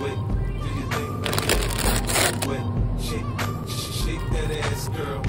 Wait, do you think? Wait, shake, shake that ass, girl.